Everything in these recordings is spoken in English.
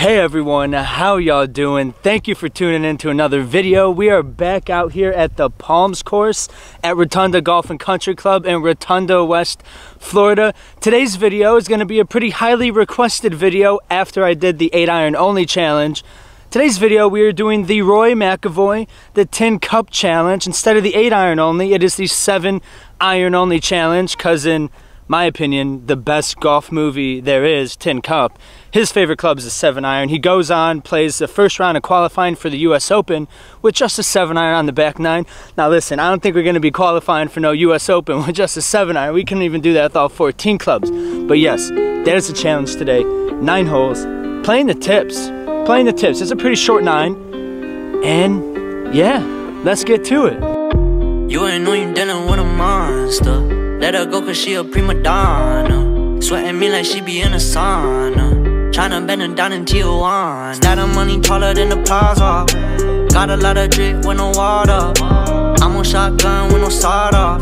Hey everyone, how y'all doing? Thank you for tuning in to another video. We are back out here at the Palms course at Rotonda Golf and Country Club in Rotonda, West Florida. Today's video is going to be a pretty highly requested video after I did the 8 iron only challenge. Today's video we are doing the Roy McAvoy, the Tin Cup challenge. Instead of the 8 iron only, it is the 7 iron only challenge because in my opinion, the best golf movie there is, Tin Cup. His favorite club is a 7 iron. He goes on, plays the first round of qualifying for the US Open with just a 7 iron on the back nine. Now, listen, I don't think we're going to be qualifying for no US Open with just a 7 iron. We couldn't even do that with all 14 clubs. But yes, there's the challenge today. Nine holes, playing the tips. Playing the tips. It's a pretty short nine. And yeah, let's get to it. You ain't know you dealing with a monster. Let her go cause she a prima donna Sweating me like she be in a sauna Tryna bend her down in Tijuana. Stack of money taller than the plaza. Got a lot of drip with no water. I'm on shotgun with no soda.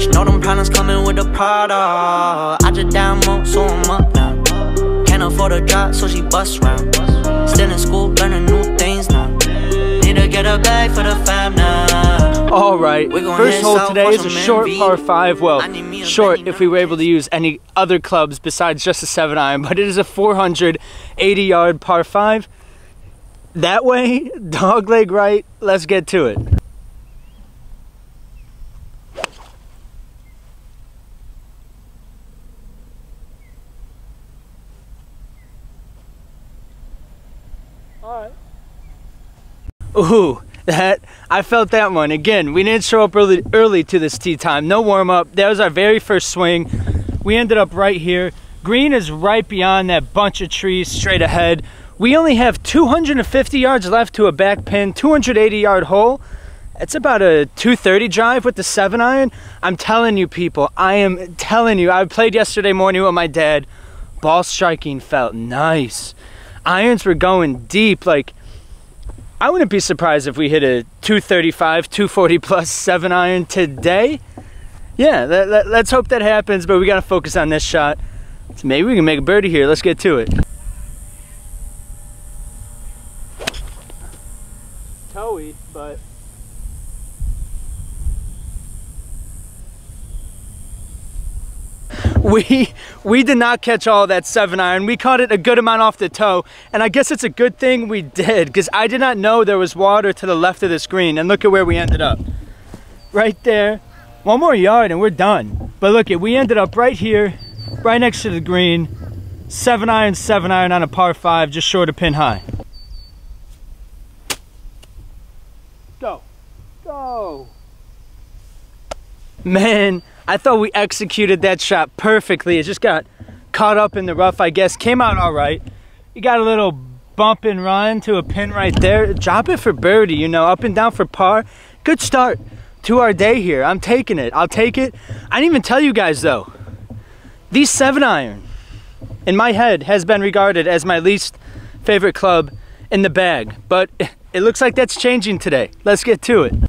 She know them problems coming with the Prada. I just download so I'm up now. Can't afford a drop so she bust round. Still in school learning new things now. Need to get a bag for the fam now. All right, first hole today is a short par five. Well, short if we were able to use any other clubs besides just a seven iron, but it is a 480 yard par five. That way, dog leg right, let's get to it. All right. Ooh, that I felt that one. Again, we didn't show up early, early to this tee time. No warm up. That was our very first swing. We ended up right here. Green is right beyond that bunch of trees straight ahead. We only have 250 yards left to a back pin, 280 yard hole. It's about a 230 drive with the seven iron. I'm telling you people, I am telling you, I played yesterday morning with my dad. Ball striking felt nice. Irons were going deep, like I wouldn't be surprised if we hit a 235, 240 plus seven iron today. Yeah, let, let, let's hope that happens, but we got to focus on this shot. So maybe we can make a birdie here. Let's get to it. Toey, but we we did not catch all that seven iron. We caught it a good amount off the toe, and I guess it's a good thing we did because I did not know there was water to the left of the screen. And look at where we ended up, right there. One more yard and we're done. But look at we ended up right here, right next to the green. Seven iron, seven iron on a par five, just short of pin high. Go, go. Man, I thought we executed that shot perfectly. It just got caught up in the rough, I guess. Came out all right. You got a little bump and run to a pin right there. Drop it for birdie, you know, up and down for par. Good start to our day here. I'm taking it. I'll take it. I didn't even tell you guys though. These seven iron, in my head, has been regarded as my least favorite club in the bag. But it looks like that's changing today. Let's get to it.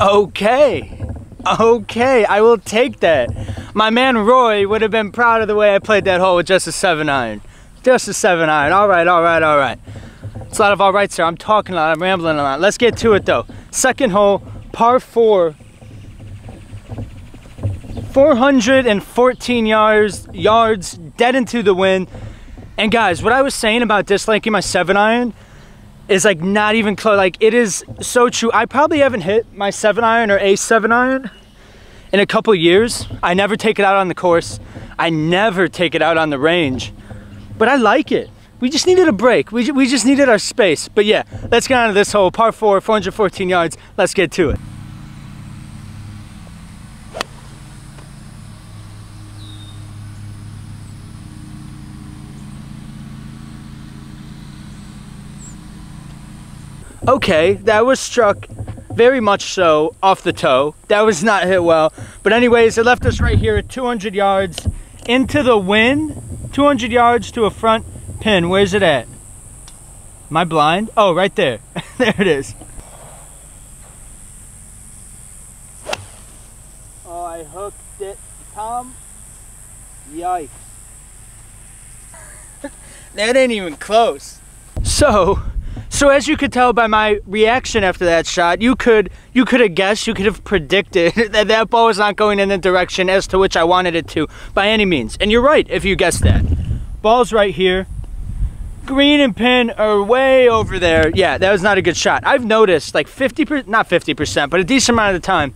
Okay. Okay, I will take that. My man Roy would have been proud of the way I played that hole with just a seven iron. Just a seven iron. All right, all right, all right. It's a lot of all right, sir. I'm talking a lot. I'm rambling a lot. Let's get to it though. Second hole, par four. 414 yards, yards, dead into the wind. And guys, what I was saying about disliking my seven iron, is like not even close. Like it is so true. I probably haven't hit my seven iron or a seven iron in a couple years. I never take it out on the course. I never take it out on the range, but I like it. We just needed a break. We, we just needed our space. But yeah, let's get on to this hole. Par four, 414 yards. Let's get to it. Okay, that was struck very much so off the toe. That was not hit well. But anyways, it left us right here at 200 yards into the wind. 200 yards to a front pin. Where's it at? Am I blind? Oh, right there. there it is. Oh, I hooked it, Tom. Yikes. that ain't even close. So, so as you could tell by my reaction after that shot, you could you could have guessed, you could have predicted that that ball was not going in the direction as to which I wanted it to by any means. And you're right if you guessed that. Ball's right here green and pin are way over there. Yeah, that was not a good shot. I've noticed like 50%, not 50%, but a decent amount of the time,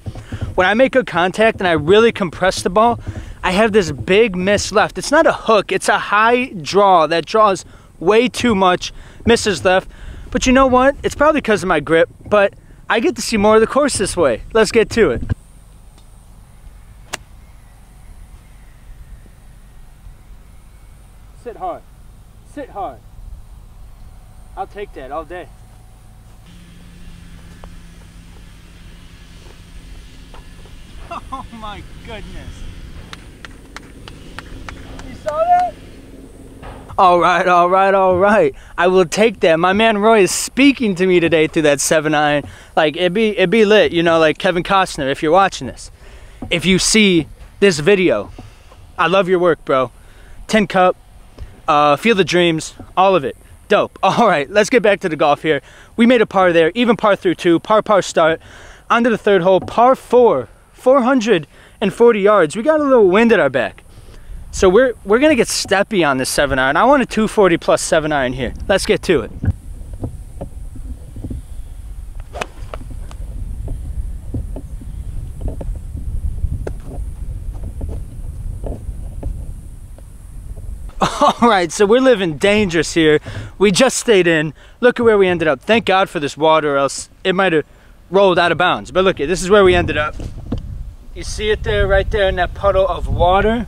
when I make good contact and I really compress the ball, I have this big miss left. It's not a hook, it's a high draw that draws way too much, misses left. But you know what? It's probably because of my grip, but I get to see more of the course this way. Let's get to it. Sit hard. Sit hard. I'll take that all day. Oh my goodness. You saw that? All right, all right, all right. I will take that. My man Roy is speaking to me today through that seven iron. Like it be it be lit, you know, like Kevin Costner. If you're watching this, if you see this video, I love your work, bro. Tin cup, uh, Field of Dreams, all of it. Dope. All right, let's get back to the golf here. We made a par there, even par through two, par par start. Onto the third hole, par four, 440 yards. We got a little wind at our back. So we're, we're gonna get steppy on this seven iron. I want a 240 plus seven iron here. Let's get to it. All right, so we're living dangerous here. We just stayed in. Look at where we ended up. Thank God for this water, else it might have rolled out of bounds. But look, at this is where we ended up. You see it there, right there in that puddle of water?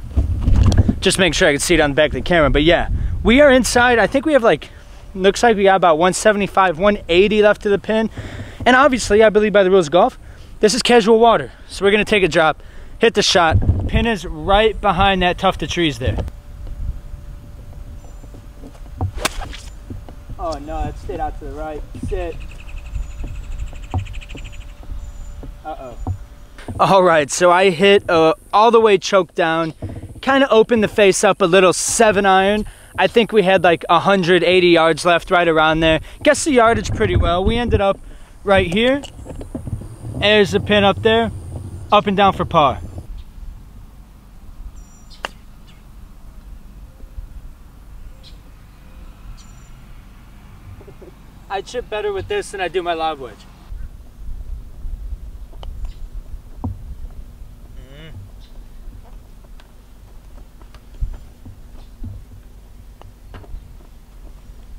Just make sure I can see it on the back of the camera. But yeah, we are inside. I think we have like, looks like we got about 175, 180 left to the pin. And obviously, I believe by the rules of golf, this is casual water. So we're gonna take a drop, hit the shot. Pin is right behind that tuft of trees there. Oh no, it stayed out to the right. Sit. Uh-oh. All right, so I hit uh, all the way choked down, kind of opened the face up a little seven iron. I think we had like 180 yards left right around there. Guess the yardage pretty well. We ended up right here. There's the pin up there, up and down for par. I chip better with this than I do my lob wedge.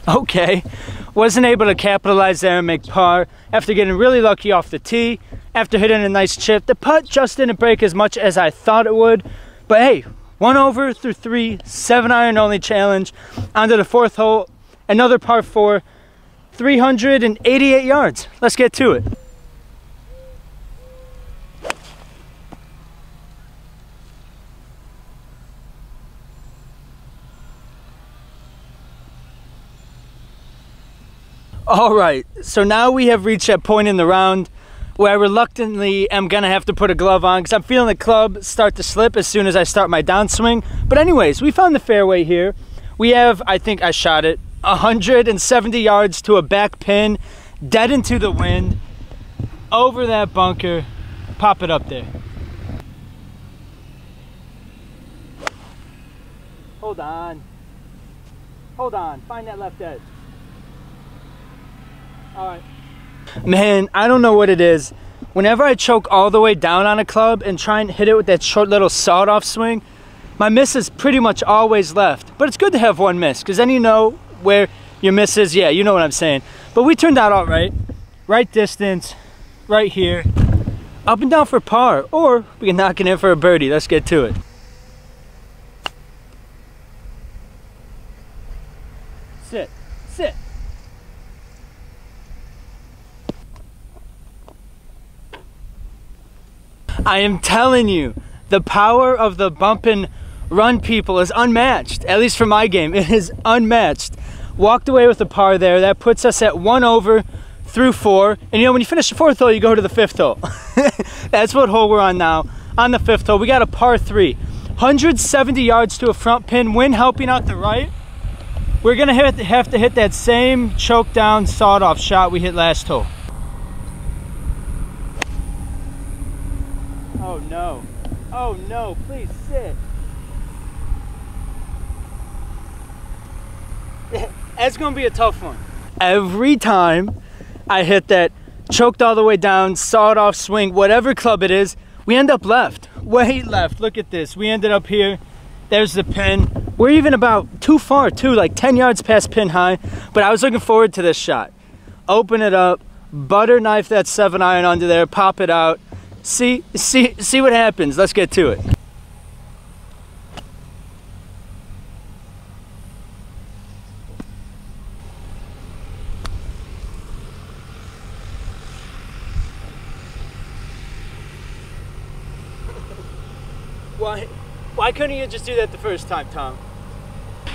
Okay, wasn't able to capitalize there and make par after getting really lucky off the tee, after hitting a nice chip. The putt just didn't break as much as I thought it would, but hey, one over through three, seven iron only challenge. Onto the fourth hole, another par four, 388 yards. Let's get to it. All right, so now we have reached that point in the round where I reluctantly am gonna have to put a glove on because I'm feeling the club start to slip as soon as I start my downswing. But anyways, we found the fairway here. We have, I think I shot it, 170 yards to a back pin, dead into the wind, over that bunker, pop it up there. Hold on. Hold on, find that left edge. All right. Man, I don't know what it is. Whenever I choke all the way down on a club and try and hit it with that short little sawed off swing, my miss is pretty much always left. But it's good to have one miss because then you know where your miss is. yeah, you know what I'm saying. But we turned out all right. Right distance, right here. Up and down for par, or we can knock it in for a birdie. Let's get to it. Sit, sit. I am telling you, the power of the bump and run people is unmatched. At least for my game, it is unmatched. Walked away with a par there. That puts us at one over through four. And you know, when you finish the fourth hole, you go to the fifth hole. That's what hole we're on now. On the fifth hole, we got a par three. 170 yards to a front pin, wind helping out the right. We're gonna have to hit that same choke down sawed off shot we hit last hole. No. Oh no, please sit. That's gonna be a tough one. Every time I hit that choked all the way down, sawed off swing, whatever club it is, we end up left, way left. Look at this. We ended up here. There's the pin. We're even about too far too, like 10 yards past pin high, but I was looking forward to this shot. Open it up, butter knife that seven iron under there, pop it out. See, see, see what happens. Let's get to it. Why, why couldn't you just do that the first time, Tom?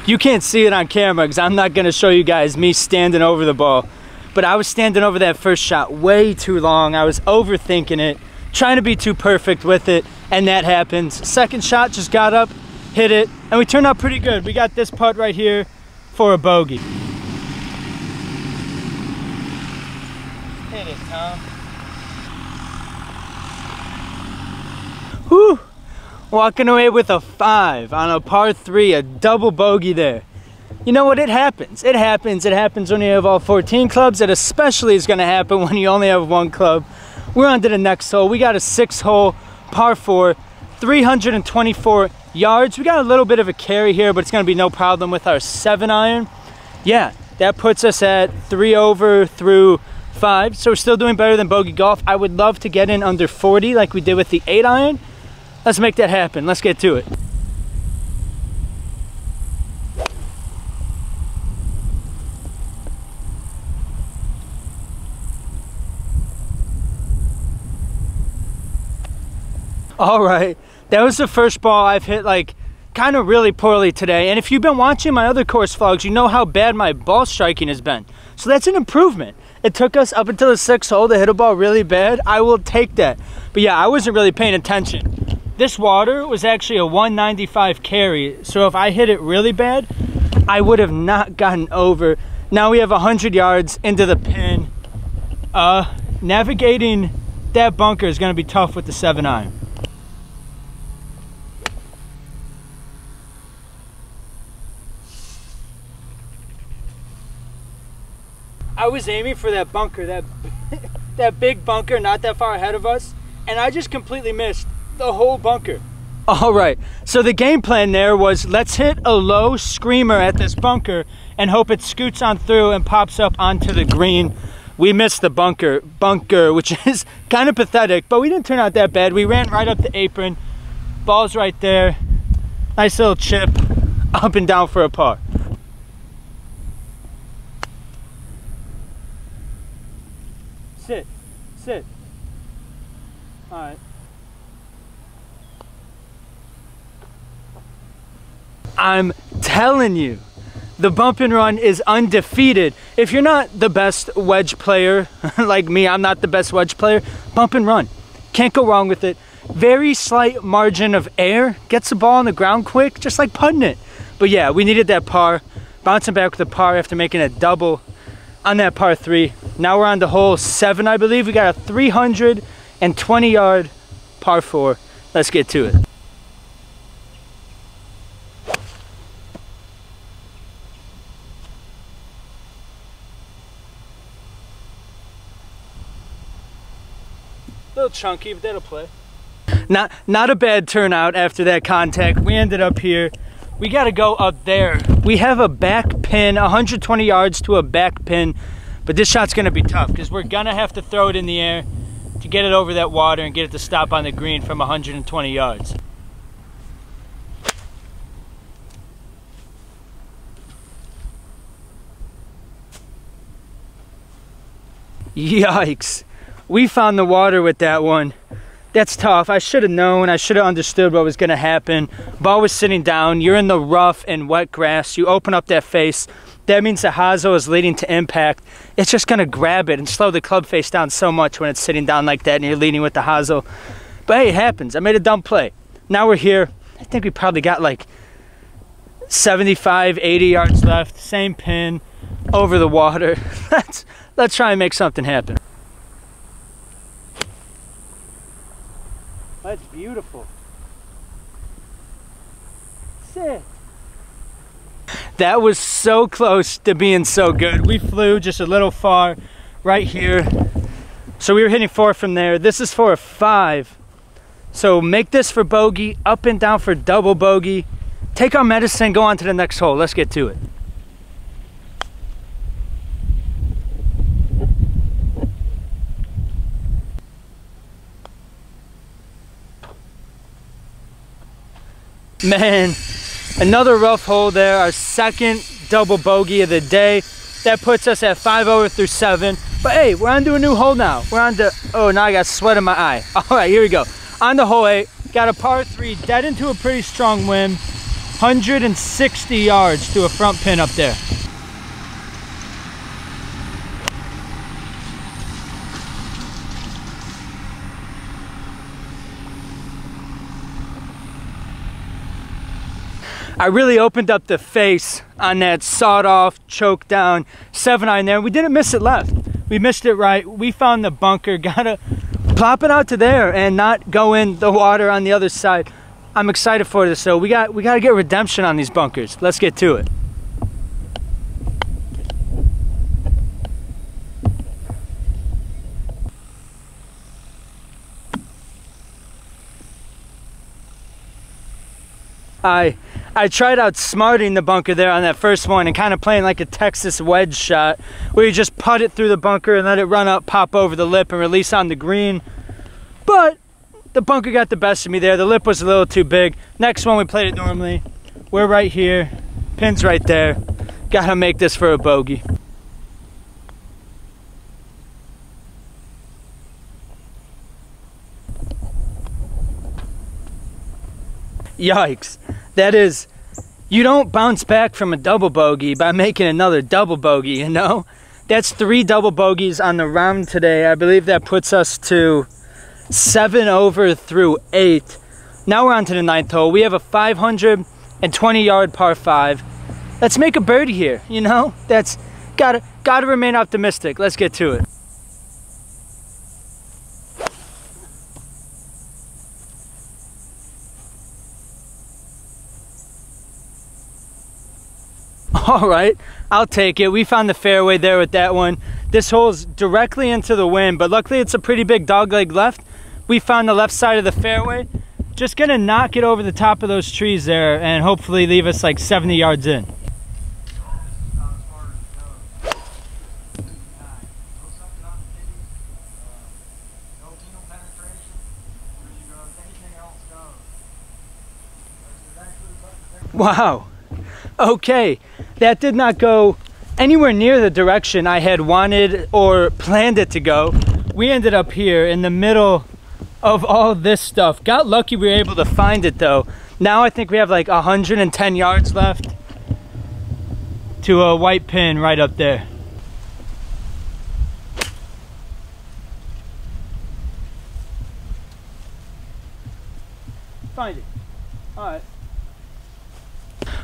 You can't see it on camera because I'm not gonna show you guys me standing over the ball. But I was standing over that first shot way too long. I was overthinking it, trying to be too perfect with it, and that happens. Second shot just got up, hit it, and we turned out pretty good. We got this putt right here for a bogey. Hit it, Tom. Whew walking away with a five on a par three, a double bogey there. You know what? It happens. It happens. It happens when you have all 14 clubs. It especially is going to happen when you only have one club. We're on to the next hole. We got a six hole par four, 324 yards. We got a little bit of a carry here, but it's going to be no problem with our seven iron. Yeah, that puts us at three over through five. So we're still doing better than bogey golf. I would love to get in under 40 like we did with the eight iron. Let's make that happen. Let's get to it. All right, that was the first ball I've hit like kind of really poorly today. And if you've been watching my other course vlogs, you know how bad my ball striking has been. So that's an improvement. It took us up until the sixth hole to hit a ball really bad. I will take that. But yeah, I wasn't really paying attention. This water was actually a 195 carry, so if I hit it really bad, I would have not gotten over. Now we have 100 yards into the pin. Uh, navigating that bunker is going to be tough with the 7 iron. I was aiming for that bunker, that that big bunker not that far ahead of us, and I just completely missed the whole bunker. All right, so the game plan there was let's hit a low screamer at this bunker and hope it scoots on through and pops up onto the green. We missed the bunker, bunker, which is kind of pathetic, but we didn't turn out that bad. We ran right up the apron, ball's right there, nice little chip, up and down for a par. Sit, sit. All right. I'm telling you, the bump and run is undefeated. If you're not the best wedge player, like me, I'm not the best wedge player, bump and run. Can't go wrong with it. Very slight margin of air, gets the ball on the ground quick, just like putting it. But yeah, we needed that par. Bouncing back with the par after making a double on that par three. Now we're on the hole seven, I believe. We got a 320 yard par four. Let's get to it. A little chunky, but that'll play. Not, not a bad turnout after that contact. We ended up here. We got to go up there. We have a back pin, 120 yards to a back pin, but this shot's to be tough because we're to have to throw it in the air to get it over that water and get it to stop on the green from 120 yards. Yikes we found the water with that one. That's tough. I should have known. I should have understood what was going to happen. Ball was sitting down. You're in the rough and wet grass. You open up that face. that means the hosel is leading to impact. It's just gonna grab it and slow the club face down so much when it's sitting down like that and you're leading with the hosel. But hey, it happens. I made a dumb play. Now we're here. I think we probably got like 75, 80 yards left. Same pin over the water. let's let's try and make something happen. That's beautiful. Sick. That was so close to being so good. We flew just a little far right here. So we were hitting four from there. This is for a five. So make this for bogey, up and down for double bogey. Take our medicine, go on to the next hole. Let's get to it. Man, Another rough hole there, our second double bogey of the day. That puts us at five over through seven. But hey, we're on to a new hole now. We're on to, oh, now I got sweat in my eye. All right, here we go. On to hole eight, got a par three, dead into a pretty strong wind. 160 yards to a front pin up there. I really opened up the face on that sawed off, choke down seven iron there. We didn't miss it left. We missed it right. We found the bunker, gotta plop it out to there and not go in the water on the other side. I'm excited for this. So we got we gotta get redemption on these bunkers. Let's get to it. I I tried out smarting the bunker there on that first one and kind of playing like a Texas wedge shot where you just put it through the bunker and let it run up, pop over the lip and release on the green. But the bunker got the best of me there. The lip was a little too big. Next one we played it normally. We're right here. Pin's right there. Gotta make this for a bogey. Yikes. That is, you don't bounce back from a double bogey by making another double bogey, you know? That's three double bogeys on the round today. I believe that puts us to seven over through eight. Now we're on to the ninth hole. We have a 520 yard par five. Let's make a birdie here, you know? That's gotta, gotta remain optimistic. Let's get to it. All right, I'll take it. We found the fairway there with that one. This hole's directly into the wind, but luckily it's a pretty big dogleg left. We found the left side of the fairway. Just gonna knock it over the top of those trees there and hopefully leave us like 70 yards in. Wow. Okay that did not go anywhere near the direction I had wanted or planned it to go. We ended up here in the middle of all this stuff. Got lucky we were able to find it though. Now I think we have like 110 yards left to a white pin right up there. Find it. All right.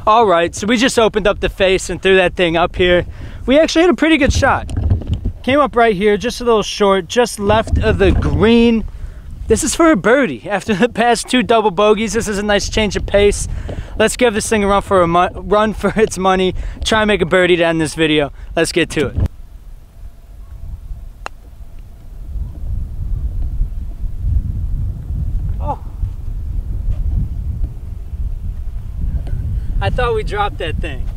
All right, so we just opened up the face and threw that thing up here. We actually had a pretty good shot. Came up right here, just a little short, just left of the green. This is for a birdie. After the past two double bogeys, this is a nice change of pace. Let's give this thing a run for a run for its money. Try and make a birdie to end this video. Let's get to it. Thought we dropped that thing.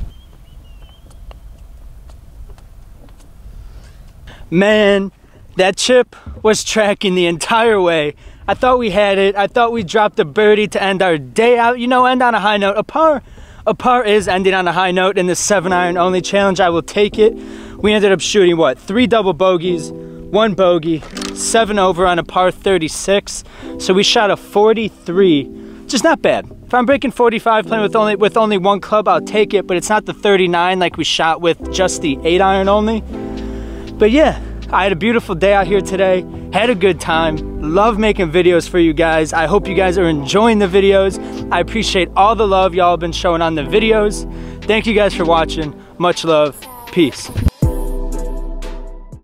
Man, that chip was tracking the entire way. I thought we had it. I thought we dropped a birdie to end our day out. You know, end on a high note. A par, a par is ending on a high note in the seven iron only challenge. I will take it. We ended up shooting what? Three double bogeys, one bogey, seven over on a par 36. So we shot a 43, just not bad. If I'm breaking 45 playing with only with only one club, I'll take it, but it's not the 39 like we shot with just the eight iron only. But yeah, I had a beautiful day out here today, had a good time, love making videos for you guys. I hope you guys are enjoying the videos. I appreciate all the love y'all have been showing on the videos. Thank you guys for watching. Much love. Peace.